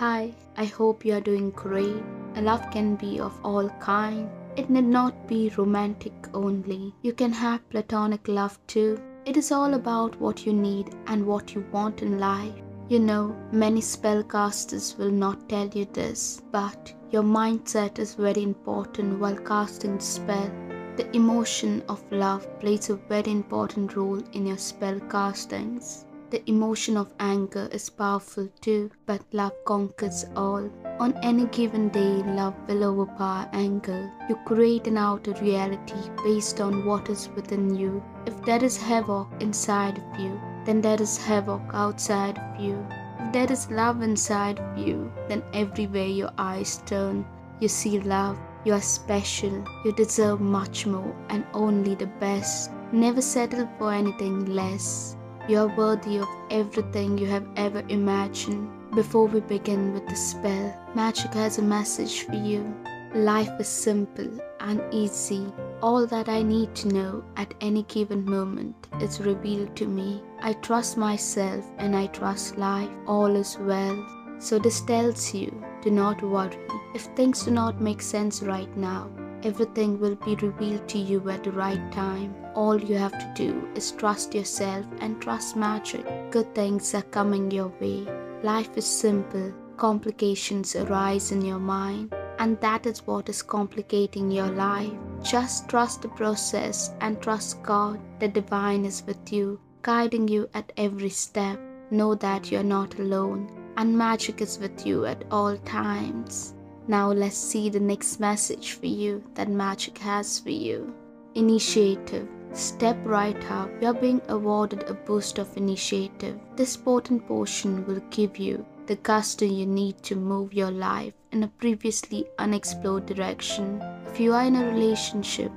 Hi, I hope you are doing great. A love can be of all kinds. It need not be romantic only. You can have platonic love too. It is all about what you need and what you want in life. You know, many spellcasters will not tell you this, but your mindset is very important while casting the spell. The emotion of love plays a very important role in your spell castings. The emotion of anger is powerful too, but love conquers all. On any given day, love will overpower anger. You create an outer reality based on what is within you. If there is havoc inside of you, then there is havoc outside of you. If there is love inside of you, then everywhere your eyes turn, you see love. You are special. You deserve much more and only the best. Never settle for anything less. You are worthy of everything you have ever imagined. Before we begin with the spell, magic has a message for you. Life is simple and easy. All that I need to know at any given moment is revealed to me. I trust myself and I trust life. All is well. So this tells you do not worry. If things do not make sense right now, everything will be revealed to you at the right time. All you have to do is trust yourself and trust magic. Good things are coming your way. Life is simple, complications arise in your mind, and that is what is complicating your life. Just trust the process and trust God. The divine is with you, guiding you at every step. Know that you're not alone, and magic is with you at all times. Now let's see the next message for you that magic has for you. Initiative. Step right up. You're being awarded a boost of initiative. This potent potion will give you the gusto you need to move your life in a previously unexplored direction. If you are in a relationship,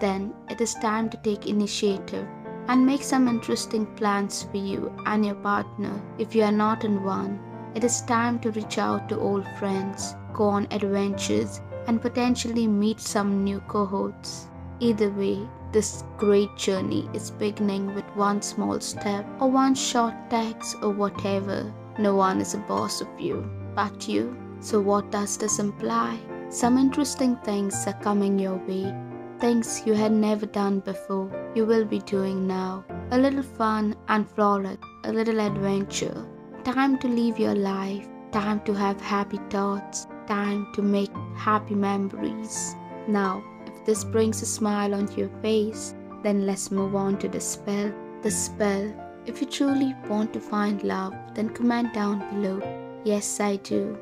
then it is time to take initiative and make some interesting plans for you and your partner. If you are not in one, it is time to reach out to old friends, go on adventures, and potentially meet some new cohorts. Either way, this great journey is beginning with one small step or one short text or whatever. No one is a boss of you but you. So, what does this imply? Some interesting things are coming your way. Things you had never done before, you will be doing now. A little fun and frolic, a little adventure. Time to live your life, time to have happy thoughts, time to make happy memories. Now, if this brings a smile onto your face, then let's move on to the spell. The spell. If you truly want to find love, then comment down below. Yes, I do.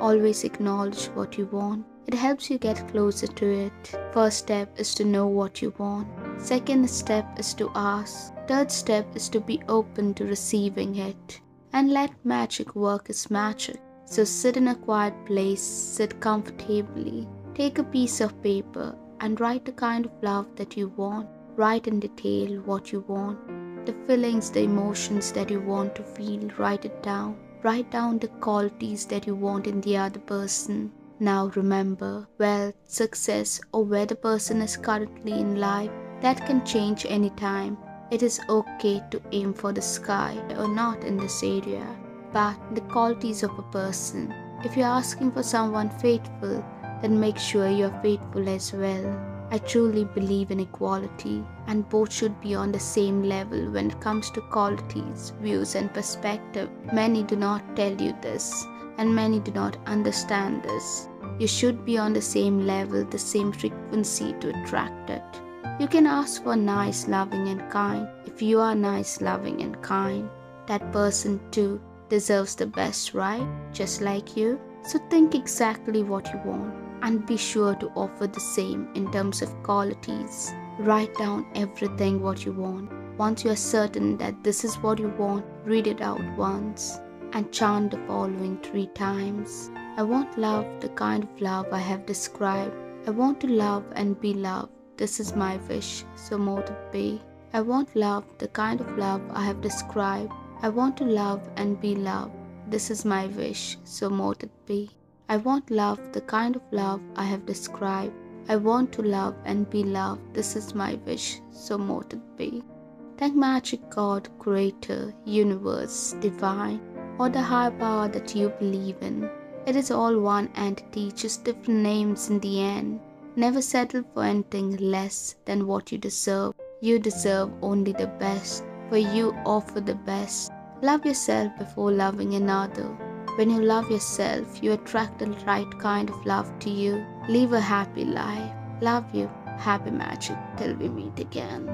Always acknowledge what you want. It helps you get closer to it. First step is to know what you want. Second step is to ask. Third step is to be open to receiving it. And let magic work as magic. So sit in a quiet place, sit comfortably, Take a piece of paper and write the kind of love that you want. Write in detail what you want. The feelings, the emotions that you want to feel, write it down. Write down the qualities that you want in the other person. Now remember, wealth, success, or where the person is currently in life, that can change anytime. It is okay to aim for the sky or not in this area. But the qualities of a person. If you're asking for someone faithful, then make sure you're faithful as well. I truly believe in equality, and both should be on the same level when it comes to qualities, views, and perspective. Many do not tell you this, and many do not understand this. You should be on the same level, the same frequency to attract it. You can ask for nice, loving, and kind. If you are nice, loving, and kind, that person too deserves the best, right? Just like you. So think exactly what you want and be sure to offer the same in terms of qualities. Write down everything what you want. Once you are certain that this is what you want, read it out once and chant the following three times. I want love, the kind of love I have described. I want to love and be loved. This is my wish, so mote it be. I want love, the kind of love I have described. I want to love and be loved. This is my wish, so mote it be. I want love, the kind of love I have described. I want to love and be loved. This is my wish, so mote it be. Thank Magic God, Creator, Universe, Divine, or the higher power that you believe in. It is all one entity, just different names in the end. Never settle for anything less than what you deserve. You deserve only the best, for you offer the best. Love yourself before loving another. When you love yourself, you attract the right kind of love to you. Live a happy life. Love you. Happy magic till we meet again.